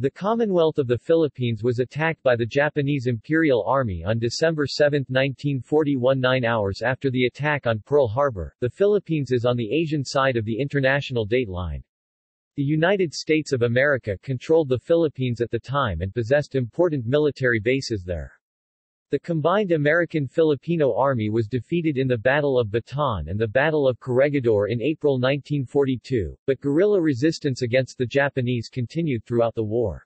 The Commonwealth of the Philippines was attacked by the Japanese Imperial Army on December 7, 1941 nine hours after the attack on Pearl Harbor. The Philippines is on the Asian side of the international date line. The United States of America controlled the Philippines at the time and possessed important military bases there. The combined American-Filipino Army was defeated in the Battle of Bataan and the Battle of Corregidor in April 1942, but guerrilla resistance against the Japanese continued throughout the war.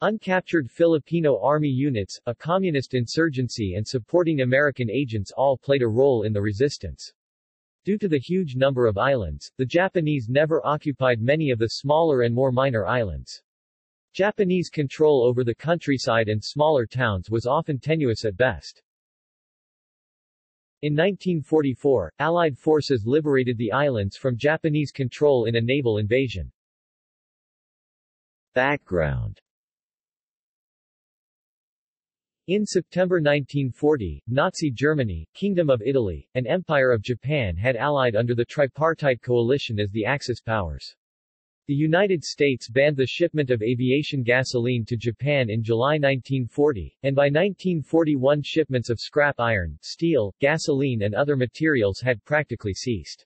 Uncaptured Filipino Army units, a communist insurgency and supporting American agents all played a role in the resistance. Due to the huge number of islands, the Japanese never occupied many of the smaller and more minor islands. Japanese control over the countryside and smaller towns was often tenuous at best. In 1944, Allied forces liberated the islands from Japanese control in a naval invasion. Background in September 1940, Nazi Germany, Kingdom of Italy, and Empire of Japan had allied under the tripartite coalition as the Axis powers. The United States banned the shipment of aviation gasoline to Japan in July 1940, and by 1941 shipments of scrap iron, steel, gasoline and other materials had practically ceased.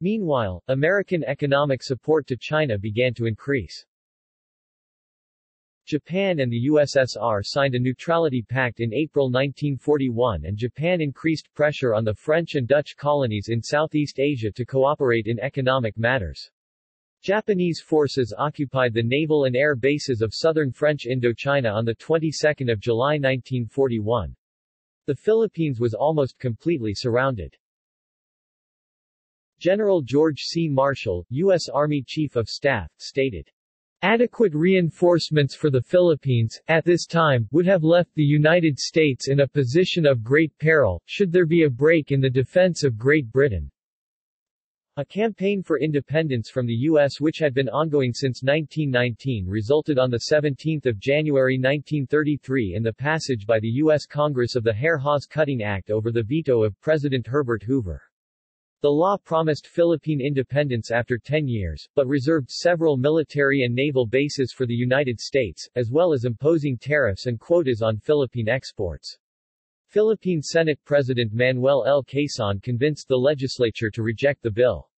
Meanwhile, American economic support to China began to increase. Japan and the USSR signed a neutrality pact in April 1941 and Japan increased pressure on the French and Dutch colonies in Southeast Asia to cooperate in economic matters. Japanese forces occupied the naval and air bases of southern French Indochina on the 22nd of July 1941. The Philippines was almost completely surrounded. General George C. Marshall, U.S. Army Chief of Staff, stated, Adequate reinforcements for the Philippines, at this time, would have left the United States in a position of great peril, should there be a break in the defense of Great Britain. A campaign for independence from the U.S. which had been ongoing since 1919 resulted on 17 January 1933 in the passage by the U.S. Congress of the Hare-Hawes-Cutting Act over the veto of President Herbert Hoover. The law promised Philippine independence after 10 years, but reserved several military and naval bases for the United States, as well as imposing tariffs and quotas on Philippine exports. Philippine Senate President Manuel L. Quezon convinced the legislature to reject the bill.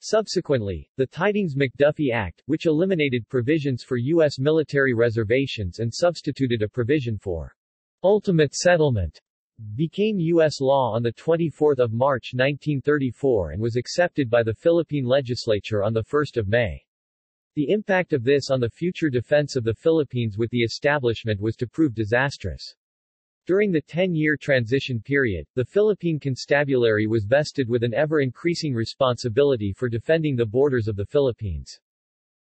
Subsequently, the Tydings McDuffie Act, which eliminated provisions for U.S. military reservations and substituted a provision for ultimate settlement became U.S. law on 24 March 1934 and was accepted by the Philippine legislature on 1 May. The impact of this on the future defense of the Philippines with the establishment was to prove disastrous. During the 10-year transition period, the Philippine Constabulary was vested with an ever-increasing responsibility for defending the borders of the Philippines.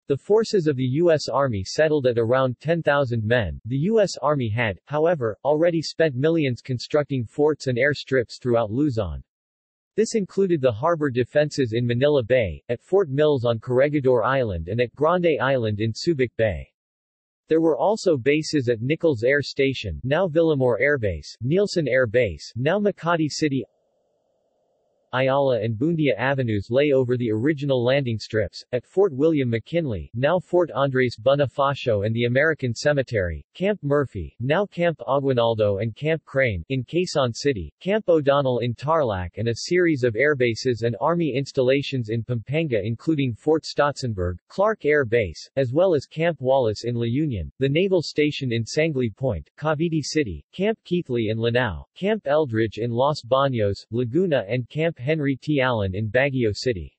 The forces of the U.S. Army settled at around 10,000 men. The U.S. Army had, however, already spent millions constructing forts and airstrips throughout Luzon. This included the harbor defenses in Manila Bay, at Fort Mills on Corregidor Island and at Grande Island in Subic Bay. There were also bases at Nichols Air Station, now Villamor Air Base, Nielson Air Base, now Makati City, Ayala and Buendia Avenues lay over the original landing strips, at Fort William McKinley, now Fort Andres Bonifacio and the American Cemetery, Camp Murphy, now Camp Aguinaldo and Camp Crame, in Quezon City, Camp O'Donnell in Tarlac and a series of airbases and Army installations in Pampanga including Fort Stotsenburg, Clark Air Base, as well as Camp Wallace in La Union, the Naval Station in Sangley Point, Cavite City, Camp Keithley in Lanao, Camp Eldridge in Los Baños, Laguna and Camp Henry T. Allen in Baguio City.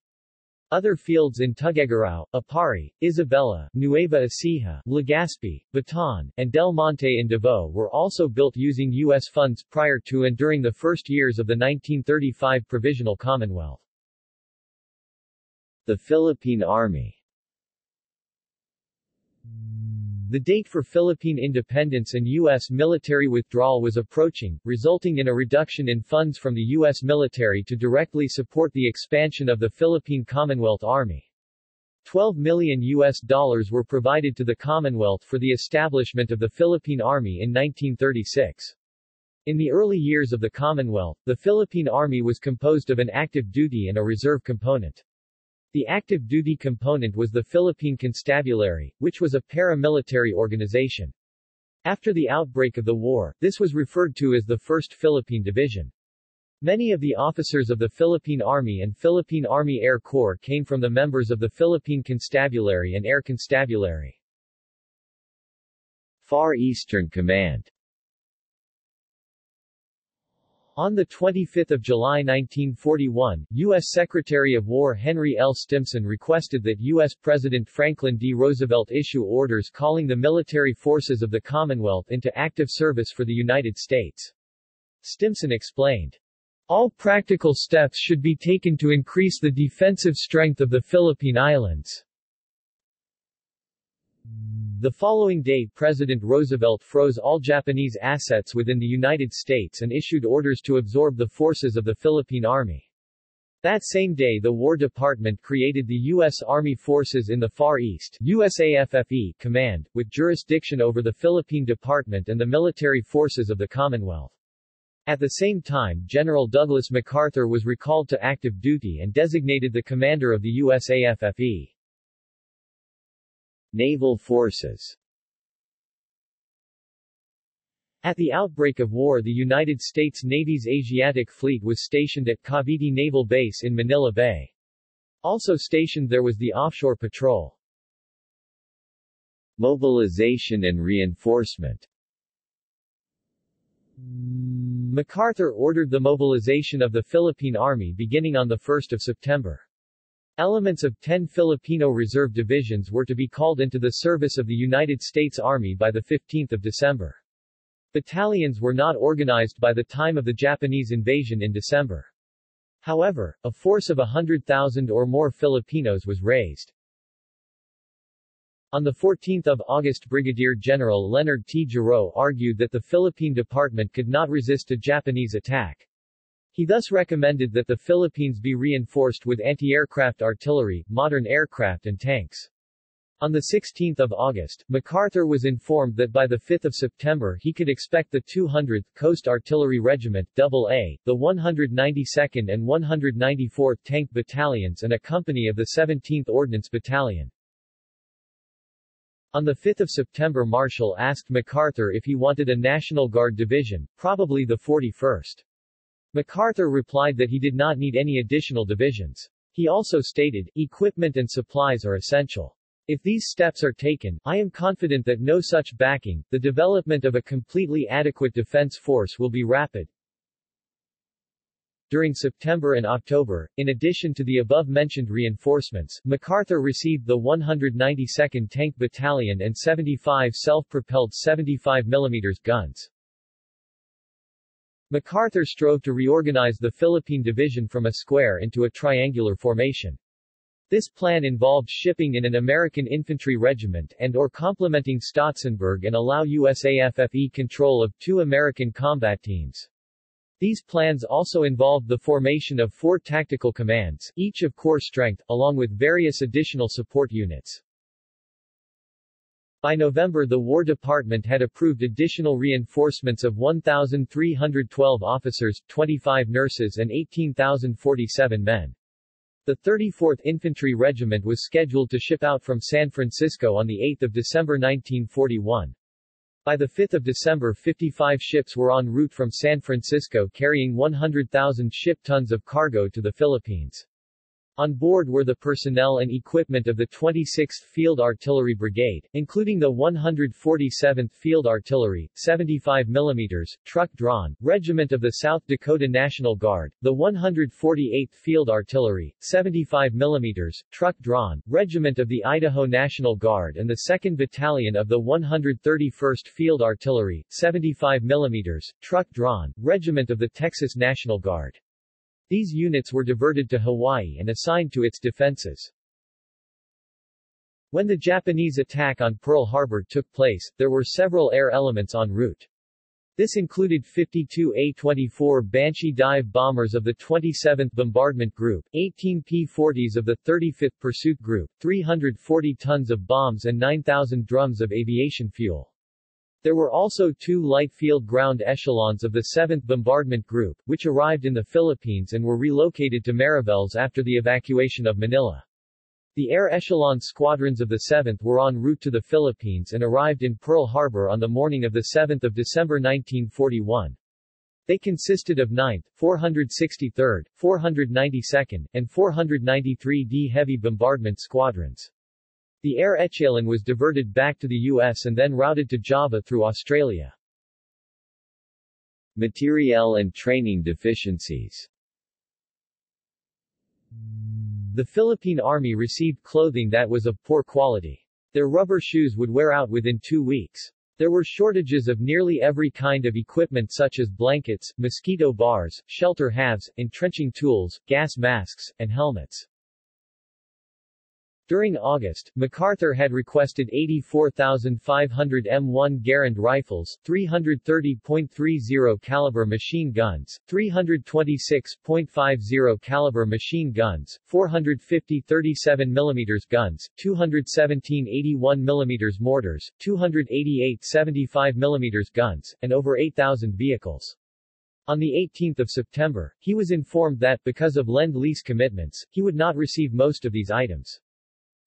Other fields in Tuguegarao, Aparri, Isabela, Nueva Ecija, Legazpi, Bataan, and Del Monte in Davao were also built using U.S. funds prior to and during the first years of the 1935 Provisional Commonwealth. The Philippine Army the date for Philippine independence and U.S. military withdrawal was approaching, resulting in a reduction in funds from the U.S. military to directly support the expansion of the Philippine Commonwealth Army. 12 million U.S. dollars were provided to the Commonwealth for the establishment of the Philippine Army in 1936. In the early years of the Commonwealth, the Philippine Army was composed of an active duty and a reserve component. The active duty component was the Philippine Constabulary, which was a paramilitary organization. After the outbreak of the war, this was referred to as the 1st Philippine Division. Many of the officers of the Philippine Army and Philippine Army Air Corps came from the members of the Philippine Constabulary and Air Constabulary. Far Eastern Command On 25 July 1941, U.S. Secretary of War Henry L. Stimson requested that U.S. President Franklin D. Roosevelt issue orders calling the military forces of the Commonwealth into active service for the United States. Stimson explained, All practical steps should be taken to increase the defensive strength of the Philippine Islands. The following day President Roosevelt froze all Japanese assets within the United States and issued orders to absorb the forces of the Philippine Army. That same day the War Department created the U.S. Army Forces in the Far East USAFFE Command, with jurisdiction over the Philippine Department and the military forces of the Commonwealth. At the same time General Douglas MacArthur was recalled to active duty and designated the commander of the USAFFE. Naval Forces At the outbreak of war the United States Navy's Asiatic Fleet was stationed at Cavite Naval Base in Manila Bay. Also stationed there was the Offshore Patrol. Mobilization and reinforcement MacArthur ordered the mobilization of the Philippine Army beginning on 1 September. Elements of 10 Filipino Reserve Divisions were to be called into the service of the United States Army by 15 December. Battalions were not organized by the time of the Japanese invasion in December. However, a force of 100,000 or more Filipinos was raised. On 14 August Brigadier General Leonard T. Gerow argued that the Philippine Department could not resist a Japanese attack. He thus recommended that the Philippines be reinforced with anti-aircraft artillery, modern aircraft and tanks. On 16 August, MacArthur was informed that by 5 September he could expect the 200th Coast Artillery Regiment AA, the 192nd and 194th Tank Battalions and a company of the 17th Ordnance Battalion. On 5 September Marshall asked MacArthur if he wanted a National Guard division, probably the 41st. MacArthur replied that he did not need any additional divisions. He also stated, equipment and supplies are essential. If these steps are taken, I am confident that no such backing, the development of a completely adequate defense force will be rapid. During September and October, in addition to the above-mentioned reinforcements, MacArthur received the 192nd Tank Battalion and 75 self-propelled 75 mm guns. MacArthur strove to reorganize the Philippine Division from a square into a triangular formation. This plan involved shipping in an American infantry regiment and or complementing Stotsenburg and allow USAFFE control of two American combat teams. These plans also involved the formation of four tactical commands, each of corps strength, along with various additional support units. By November the War Department had approved additional reinforcements of 1,312 officers, 25 nurses and 18,047 men. The 34th Infantry Regiment was scheduled to ship out from San Francisco on 8 December 1941. By 5 December 55 ships were en route from San Francisco carrying 100,000 ship tons of cargo to the Philippines. On board were the personnel and equipment of the 26th Field Artillery Brigade, including the 147th Field Artillery, 75 mm, truck-drawn, Regiment of the South Dakota National Guard, the 148th Field Artillery, 75 mm, truck-drawn, Regiment of the Idaho National Guard and the 2nd Battalion of the 131st Field Artillery, 75 mm, truck-drawn, Regiment of the Texas National Guard. These units were diverted to Hawaii and assigned to its defenses. When the Japanese attack on Pearl Harbor took place, there were several air elements en route. This included 52 A-24 Banshee dive bombers of the 27th Bombardment Group, 18 P-40s of the 35th Pursuit Group, 340 tons of bombs and 9,000 drums of aviation fuel. There were also two light field ground echelons of the 7th Bombardment Group, which arrived in the Philippines and were relocated to Mariveles after the evacuation of Manila. The air echelon squadrons of the 7th were en route to the Philippines and arrived in Pearl Harbor on the morning of 7 December 1941. They consisted of 9th, 463rd, 492nd, and 493d Heavy Bombardment Squadrons. The air echelon was diverted back to the U.S. and then routed to Java through Australia. Materiel and training deficiencies The Philippine Army received clothing that was of poor quality. Their rubber shoes would wear out within two weeks. There were shortages of nearly every kind of equipment such as blankets, mosquito bars, shelter halves, entrenching tools, gas masks, and helmets. During August, MacArthur had requested 84,500 M1 Garand rifles, 330.30 caliber machine guns, 326.50 caliber machine guns, 450 37 mm guns, 217 81 mm mortars, 288 75 mm guns, and over 8,000 vehicles. On 18 September, he was informed that, because of Lend-Lease commitments, he would not receive most of these items.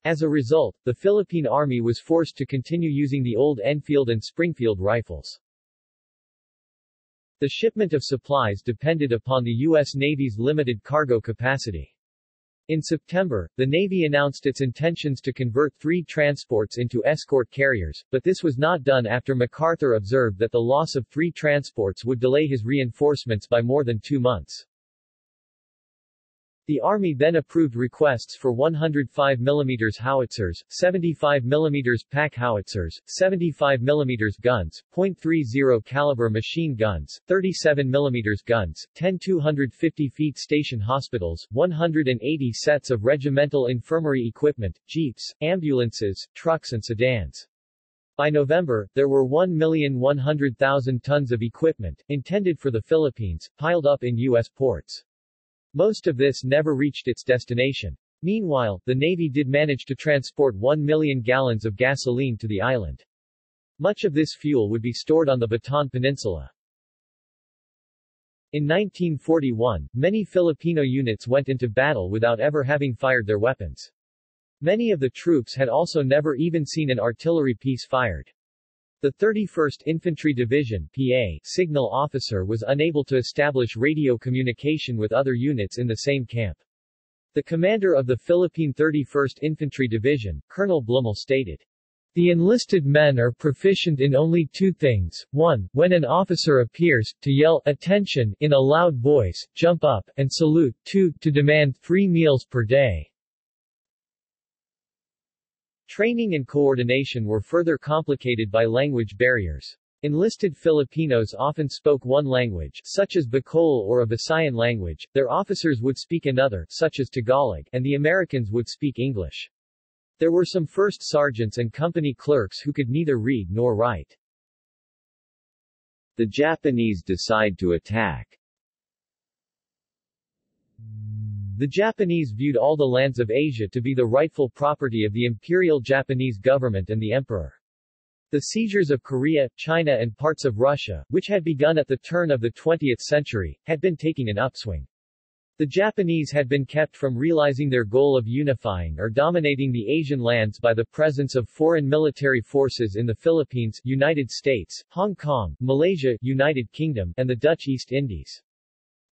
As a result, the Philippine Army was forced to continue using the old Enfield and Springfield rifles. The shipment of supplies depended upon the U.S. Navy's limited cargo capacity. In September, the Navy announced its intentions to convert three transports into escort carriers, but this was not done after MacArthur observed that the loss of three transports would delay his reinforcements by more than two months. The Army then approved requests for 105 mm howitzers, 75 mm pack howitzers, 75 mm guns, .30 caliber machine guns, 37 mm guns, 10 250 feet station hospitals, 180 sets of regimental infirmary equipment, jeeps, ambulances, trucks and sedans. By November, there were 1,100,000 tons of equipment, intended for the Philippines, piled up in U.S. ports. Most of this never reached its destination. Meanwhile, the Navy did manage to transport 1 million gallons of gasoline to the island. Much of this fuel would be stored on the Bataan Peninsula. In 1941, many Filipino units went into battle without ever having fired their weapons. Many of the troops had also never even seen an artillery piece fired. The 31st Infantry Division PA signal officer was unable to establish radio communication with other units in the same camp. The commander of the Philippine 31st Infantry Division, Colonel Bluemel stated, the enlisted men are proficient in only two things, one, when an officer appears, to yell, attention, in a loud voice, jump up, and salute, two, to demand three meals per day. Training and coordination were further complicated by language barriers. Enlisted Filipinos often spoke one language, such as Bicol or a Visayan language, their officers would speak another, such as Tagalog, and the Americans would speak English. There were some first sergeants and company clerks who could neither read nor write. The Japanese decide to attack. The Japanese viewed all the lands of Asia to be the rightful property of the Imperial Japanese government and the emperor. The seizures of Korea, China and parts of Russia, which had begun at the turn of the 20th century, had been taking an upswing. The Japanese had been kept from realizing their goal of unifying or dominating the Asian lands by the presence of foreign military forces in the Philippines, United States, Hong Kong, Malaysia, United Kingdom, and the Dutch East Indies.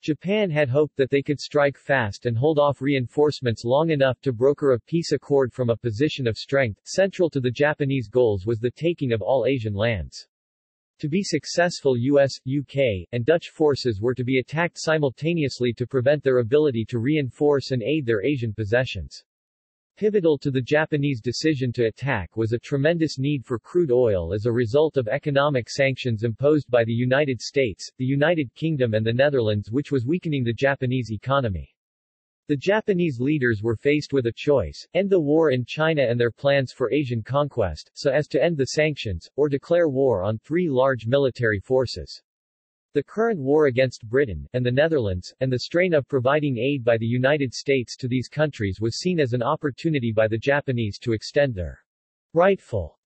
Japan had hoped that they could strike fast and hold off reinforcements long enough to broker a peace accord from a position of strength. Central to the Japanese goals was the taking of all Asian lands. To be successful US, UK, and Dutch forces were to be attacked simultaneously to prevent their ability to reinforce and aid their Asian possessions. Pivotal to the Japanese decision to attack was a tremendous need for crude oil as a result of economic sanctions imposed by the United States, the United Kingdom and the Netherlands which was weakening the Japanese economy. The Japanese leaders were faced with a choice, end the war in China and their plans for Asian conquest, so as to end the sanctions, or declare war on three large military forces. The current war against Britain, and the Netherlands, and the strain of providing aid by the United States to these countries was seen as an opportunity by the Japanese to extend their rightful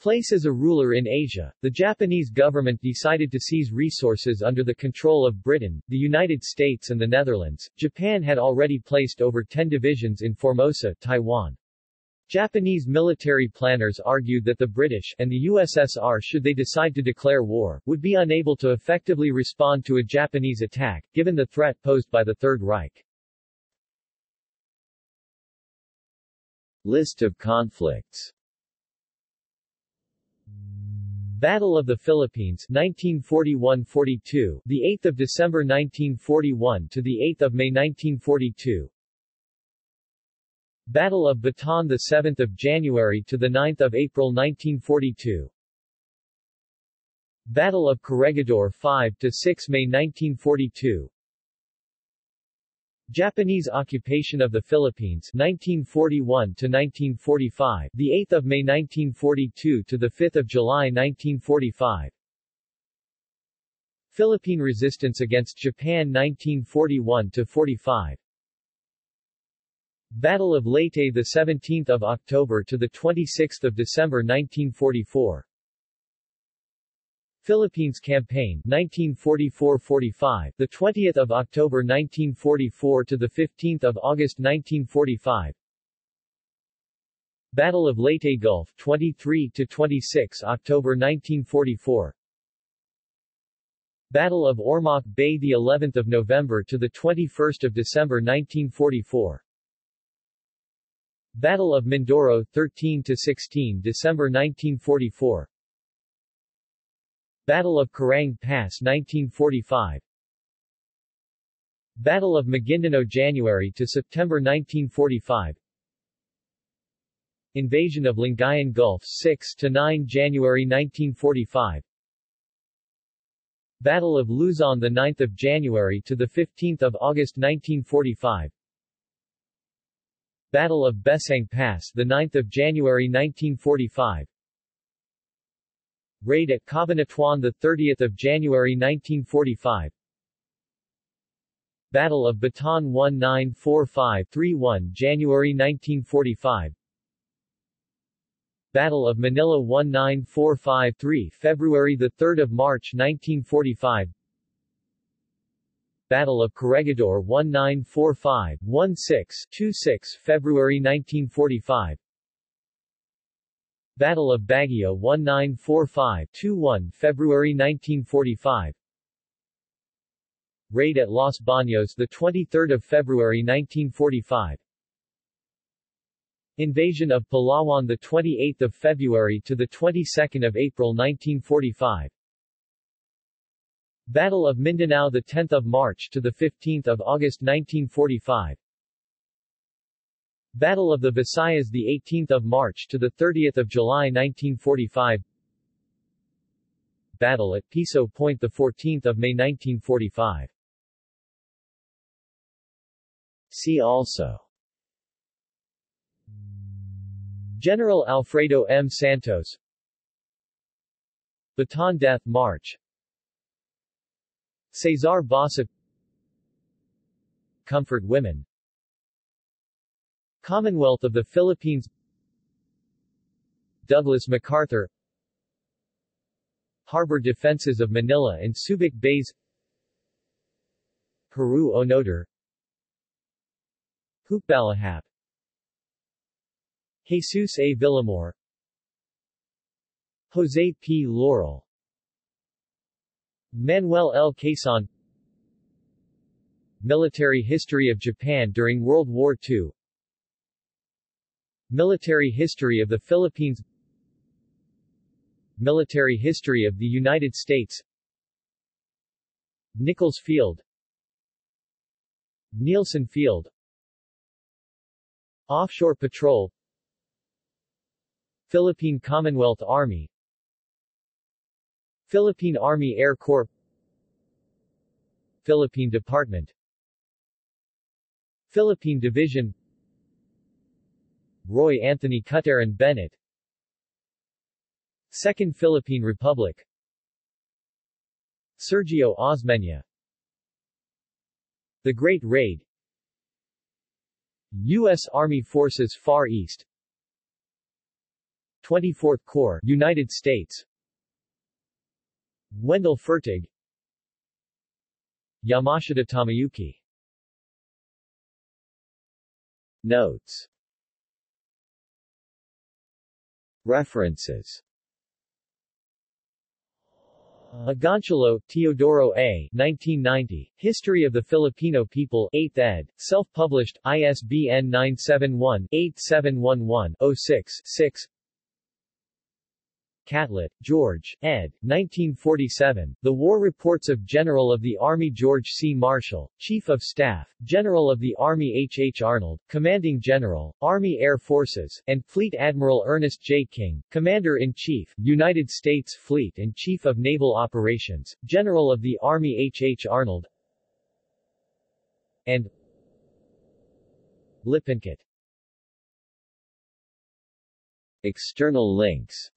place as a ruler in Asia. The Japanese government decided to seize resources under the control of Britain, the United States and the Netherlands. Japan had already placed over 10 divisions in Formosa, Taiwan. Japanese military planners argued that the British and the USSR should they decide to declare war, would be unable to effectively respond to a Japanese attack, given the threat posed by the Third Reich. List of conflicts Battle of the Philippines 1941-42 the 8th of December 1941 to the 8th of May 1942 Battle of Bataan the 7th of January to the 9th of April 1942 Battle of Corregidor 5 to 6 May 1942 Japanese occupation of the Philippines 1941 to 1945 the 8th of May 1942 to the 5th of July 1945 Philippine resistance against Japan 1941 to 45 Battle of Leyte the 17th of October to the 26th of December 1944 Philippines Campaign 1944-45 the 20th of October 1944 to the 15th of August 1945 Battle of Leyte Gulf 23 to 26 October 1944 Battle of Ormoc Bay the 11th of November to the 21st of December 1944 Battle of Mindoro 13 to 16 December 1944 Battle of Carang Pass 1945 Battle of Maguindanao January to September 1945 Invasion of Lingayen Gulf 6 to 9 January 1945 Battle of Luzon the 9th of January to the 15th of August 1945 Battle of Besang Pass, the 9th of January 1945. Raid at Cabanatuan, the 30th of January 1945. Battle of Bataan 1945-31 January 1945. Battle of Manila 1945-3 February 3 March 1945 Battle of Corregidor 1945-16-26 February 1945 Battle of Baguio 1945-21 February 1945 Raid at Los Baños the 23rd of February 1945 Invasion of Palawan the 28th of February to the 22nd of April 1945 Battle of Mindanao the 10th of March to the 15th of August 1945 Battle of the Visayas the 18th of March to the 30th of July 1945 Battle at Piso Point the 14th of May 1945 See also. General Alfredo M. Santos. Bataan Death March Cesar Basa Comfort Women. Commonwealth of the Philippines. Douglas MacArthur. Harbor defenses of Manila and Subic Bays. Hiroo Onoda Hukbalahap Jesus A. Villamor. Jose P. Laurel Manuel L. Quezon. Military history of Japan during World War II Military history of the Philippines. Military history of the United States. Nichols Field. Nielson Field. Offshore Patrol. Philippine Commonwealth Army Philippine Army Air Corps Philippine Department. Philippine Division. Roy Anthony Cutaran Bennett. Second Philippine Republic. Sergio Osmeña. The Great Raid. U.S. Army Forces Far East. 24th Corps United States Wendell Fertig. Yamashita Tomoyuki Notes. References. Agoncillo, Teodoro A. 1990, History of the Filipino People 8th ed., self-published, ISBN 971-8711-06-6 Catlett, George, ed. 1947, The War Reports of General of the Army George C. Marshall, Chief of Staff, General of the Army H. H. Arnold, Commanding General, Army Air Forces, and Fleet Admiral Ernest J. King, Commander-in-Chief, United States Fleet and Chief of Naval Operations, General of the Army H. H. Arnold, and Lippincott. External links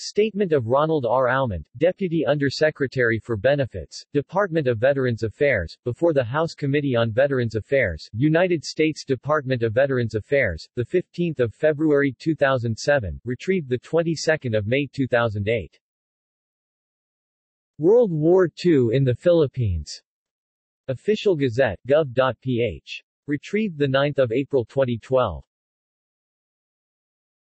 Statement of Ronald R. Almond, Deputy Undersecretary for Benefits, Department of Veterans Affairs, before the House Committee on Veterans Affairs, United States Department of Veterans Affairs, 15 February 2007, retrieved 22 May 2008. World War II in the Philippines. Official Gazette, gov.ph. Retrieved 9 April 2012.